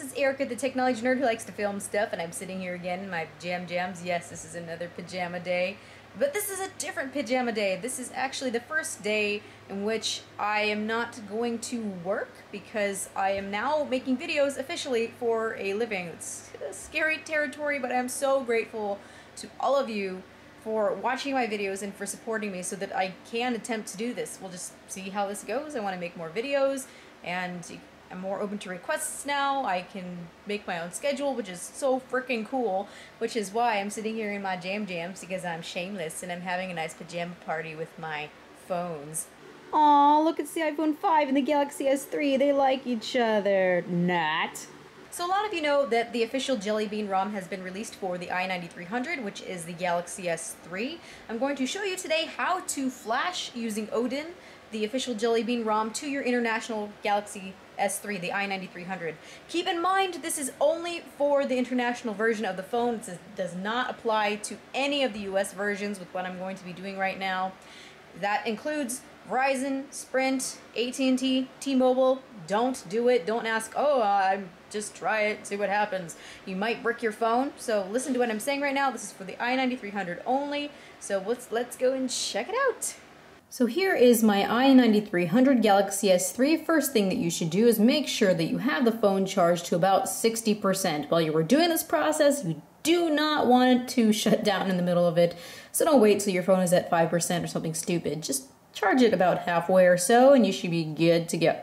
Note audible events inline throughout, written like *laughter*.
this is Erica, the technology nerd who likes to film stuff, and I'm sitting here again in my jam jams. Yes, this is another pajama day, but this is a different pajama day. This is actually the first day in which I am not going to work because I am now making videos officially for a living. It's scary territory, but I'm so grateful to all of you for watching my videos and for supporting me so that I can attempt to do this. We'll just see how this goes. I want to make more videos and I'm more open to requests now. I can make my own schedule, which is so freaking cool, which is why I'm sitting here in my jam jams because I'm shameless and I'm having a nice pajama party with my phones. Aw, look, it's the iPhone 5 and the Galaxy S3. They like each other. Not. So a lot of you know that the official Jelly Bean ROM has been released for the i9300, which is the Galaxy S3. I'm going to show you today how to flash using Odin, the official Jelly Bean ROM, to your international Galaxy S3, the i9300. Keep in mind, this is only for the international version of the phone. It does not apply to any of the US versions with what I'm going to be doing right now. That includes Verizon, Sprint, AT&T, T-Mobile. Don't do it. Don't ask, oh, uh, just try it, see what happens. You might brick your phone. So listen to what I'm saying right now. This is for the i9300 only. So let's, let's go and check it out. So here is my i9300 Galaxy S3. First thing that you should do is make sure that you have the phone charged to about 60%. While you were doing this process, you do not want it to *laughs* shut down in the middle of it. So don't wait till your phone is at 5% or something stupid. Just charge it about halfway or so and you should be good to go.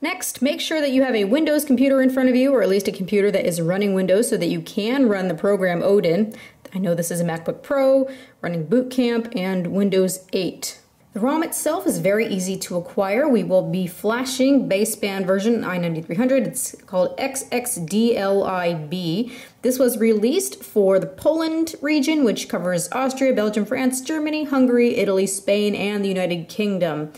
Next, make sure that you have a Windows computer in front of you, or at least a computer that is running Windows so that you can run the program Odin. I know this is a MacBook Pro, running Boot Camp, and Windows 8. The ROM itself is very easy to acquire. We will be flashing baseband version i9300. It's called XXDLIB. This was released for the Poland region, which covers Austria, Belgium, France, Germany, Hungary, Italy, Spain, and the United Kingdom.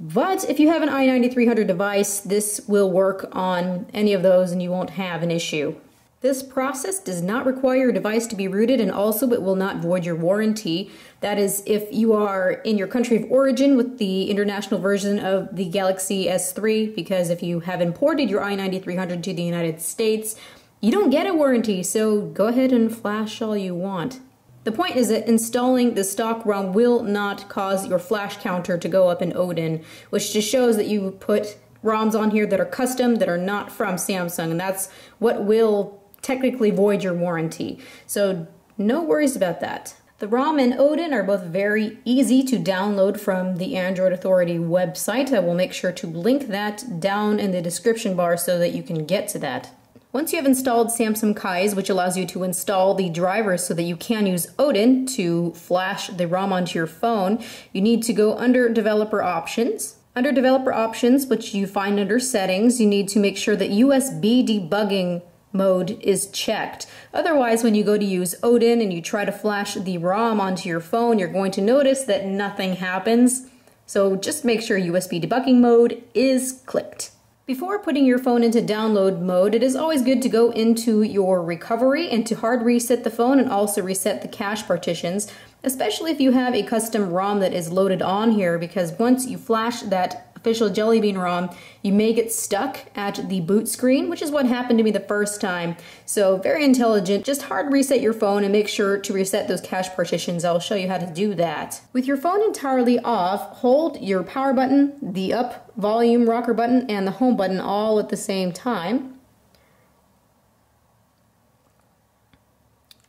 But if you have an i9300 device, this will work on any of those and you won't have an issue. This process does not require your device to be rooted and also it will not void your warranty. That is if you are in your country of origin with the international version of the Galaxy S3 because if you have imported your i9300 to the United States, you don't get a warranty, so go ahead and flash all you want. The point is that installing the stock ROM will not cause your flash counter to go up in Odin, which just shows that you put ROMs on here that are custom, that are not from Samsung, and that's what will technically void your warranty. So no worries about that. The ROM and Odin are both very easy to download from the Android Authority website. I will make sure to link that down in the description bar so that you can get to that. Once you have installed Samsung Kies, which allows you to install the drivers so that you can use Odin to flash the ROM onto your phone, you need to go under Developer Options. Under Developer Options, which you find under Settings, you need to make sure that USB debugging mode is checked. Otherwise, when you go to use Odin and you try to flash the ROM onto your phone, you're going to notice that nothing happens. So just make sure USB debugging mode is clicked. Before putting your phone into download mode, it is always good to go into your recovery and to hard reset the phone and also reset the cache partitions, especially if you have a custom ROM that is loaded on here because once you flash that official Jelly Bean ROM, you may get stuck at the boot screen, which is what happened to me the first time. So very intelligent. Just hard reset your phone and make sure to reset those cache partitions. I'll show you how to do that. With your phone entirely off, hold your power button, the up volume rocker button, and the home button all at the same time.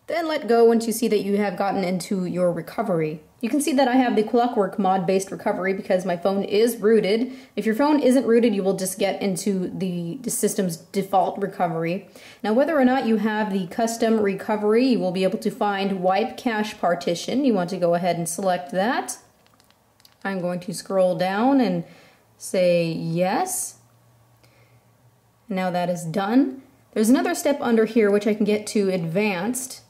Then let go once you see that you have gotten into your recovery. You can see that I have the Clockwork mod-based recovery because my phone is rooted. If your phone isn't rooted, you will just get into the, the, system's default recovery. Now, whether or not you have the custom recovery, you will be able to find Wipe Cache Partition. You want to go ahead and select that. I'm going to scroll down and say yes. Now that is done. There's another step under here which I can get to advanced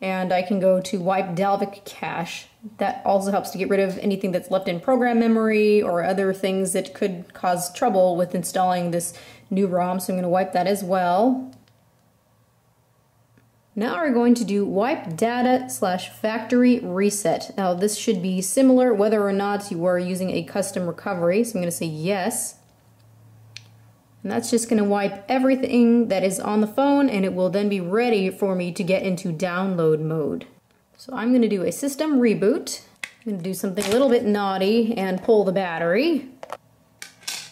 and I can go to wipe Dalvik cache. That also helps to get rid of anything that's left in program memory or other things that could cause trouble with installing this new ROM, so I'm going to wipe that as well. Now we're going to do wipe data slash factory reset. Now this should be similar whether or not you are using a custom recovery, so I'm going to say yes. And that's just gonna wipe everything that is on the phone and it will then be ready for me to get into download mode. So I'm gonna do a system reboot. I'm gonna do something a little bit naughty and pull the battery.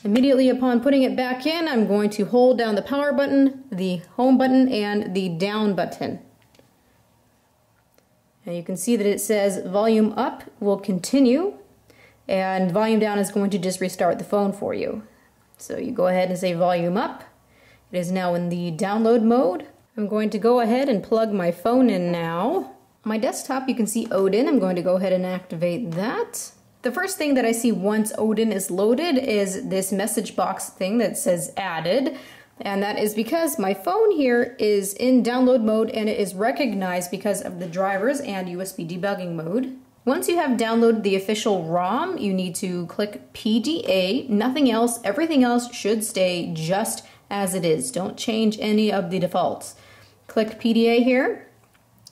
Immediately upon putting it back in, I'm going to hold down the power button, the home button, and the down button. And you can see that it says volume up will continue and volume down is going to just restart the phone for you. So you go ahead and say volume up. It is now in the download mode. I'm going to go ahead and plug my phone in now. My desktop you can see Odin. I'm going to go ahead and activate that. The first thing that I see once Odin is loaded is this message box thing that says added. And that is because my phone here is in download mode and it is recognized because of the drivers and USB debugging mode. Once you have downloaded the official ROM, you need to click PDA, nothing else, everything else should stay just as it is. Don't change any of the defaults. Click PDA here.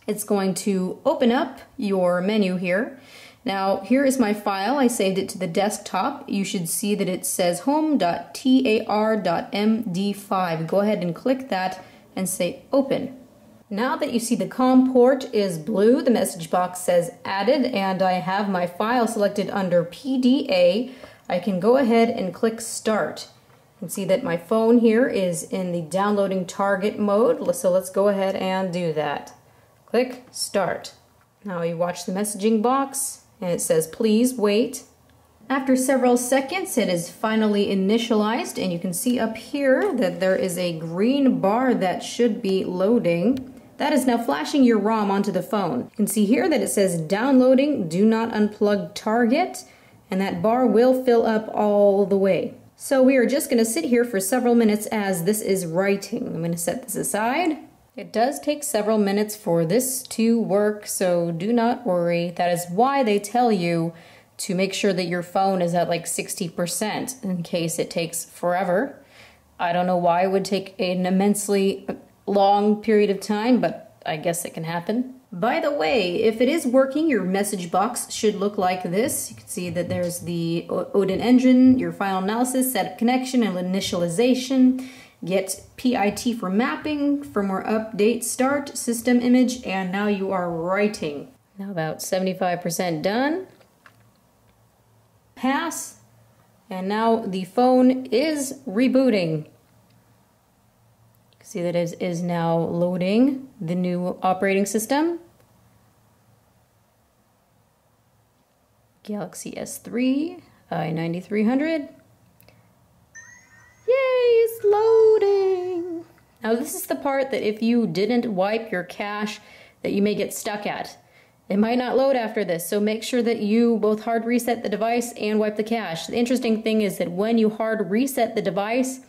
It's going to open up your menu here. Now, here is my file. I saved it to the desktop. You should see that it says home.tar.md5. Go ahead and click that and say open. Now that you see the COM port is blue, the message box says added, and I have my file selected under PDA, I can go ahead and click start. You can see that my phone here is in the downloading target mode, so let's go ahead and do that. Click start. Now you watch the messaging box, and it says please wait. After several seconds, it is finally initialized, and you can see up here that there is a green bar that should be loading. That is now flashing your ROM onto the phone. You can see here that it says downloading, do not unplug target, and that bar will fill up all the way. So we are just going to sit here for several minutes as this is writing. I'm to set this aside. It does take several minutes for this to work, so do not worry. That is why they tell you to make sure that your phone is at like 60% in case it takes forever. I don't know why it would take an immensely long period of time, but I guess it can happen. By the way, if it is working, your message box should look like this. You can see that there's the Odin engine, your file analysis, setup connection, and initialization. Get PIT for mapping, firmware update, start, system image, and now you are writing. Now about 75% done. Pass. And now the phone is rebooting. See that it is now loading the new operating system. Galaxy S3, i9300. Yay, it's loading! Now this is the part that if you didn't wipe your cache that you may get stuck at. It might not load after this, so make sure that you both hard reset the device and wipe the cache. The interesting thing is that when you hard reset the device,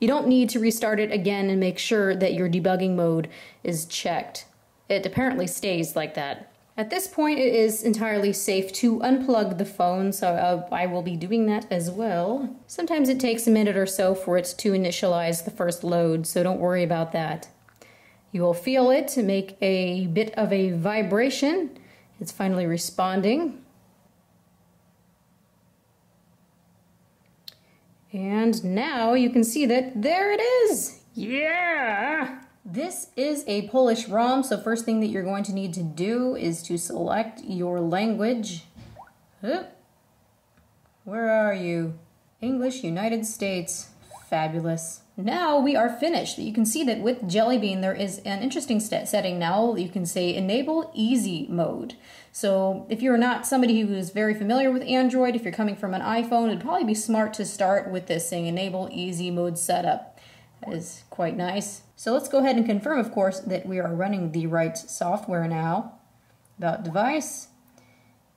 you don't need to restart it again and make sure that your debugging mode is checked. It apparently stays like that. At this point, it is entirely safe to unplug the phone, so uh, I will be doing that as well. Sometimes it takes a minute or so for it to initialize the first load, so don't worry about that. You will feel it make a bit of a vibration. It's finally responding. And now you can see that there it is. Yeah! This is a Polish ROM, so first thing that you're going to need to do is to select your language. Where are you? English, United States. Fabulous. Now we are finished. You can see that with Jelly Bean there is an interesting setting now. You can say enable easy mode. So if you're not somebody who is very familiar with Android, if you're coming from an iPhone, it'd probably be smart to start with this saying enable easy mode setup. That is quite nice. So let's go ahead and confirm, of course, that we are running the right software now. About device,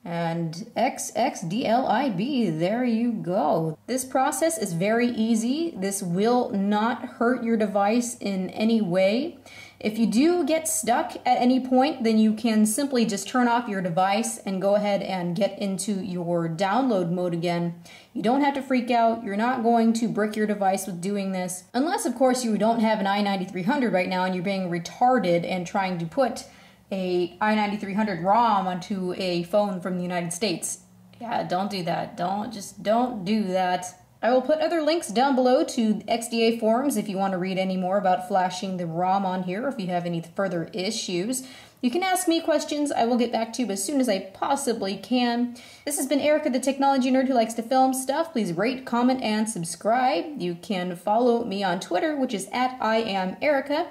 and XXDLIB, there you go. This process is very easy. This will not hurt your device in any way. If you do get stuck at any point, then you can simply just turn off your device and go ahead and get into your download mode again. You don't have to freak out. You're not going to brick your device with doing this. Unless, of course, you don't have an i9300 right now and you're being retarded and trying to put a i9300 ROM onto a phone from the United States. Yeah, don't do that. Don't just don't do that. I will put other links down below to XDA forums if you want to read any more about flashing the ROM on here, if you have any further issues. You can ask me questions. I will get back to you as soon as I possibly can. This has been Erica, the technology nerd who likes to film stuff. Please rate, comment, and subscribe. You can follow me on Twitter, which is at I am Erica.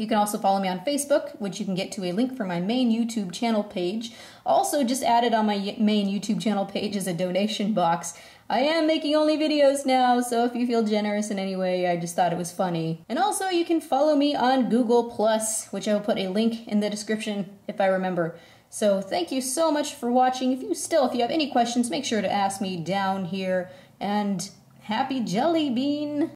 You can also follow me on Facebook, which you can get to a link for my main YouTube channel page. Also, just added on my main YouTube channel page is a donation box. I am making only videos now, so if you feel generous in any way, I just thought it was funny. And also, you can follow me on Google Plus, which I will put a link in the description if I remember. So thank you so much for watching. If you still, if you have any questions, make sure to ask me down here. And happy jelly bean!